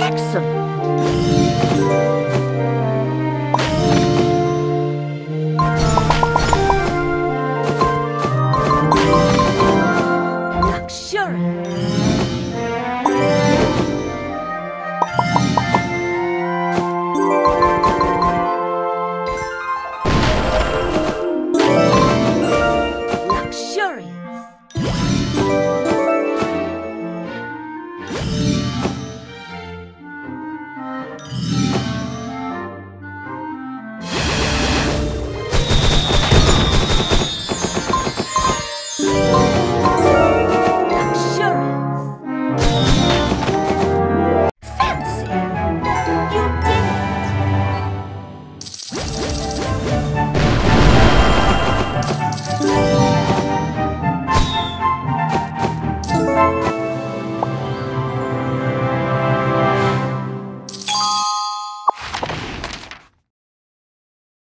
Excellent.